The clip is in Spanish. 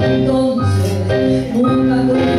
entonces nunca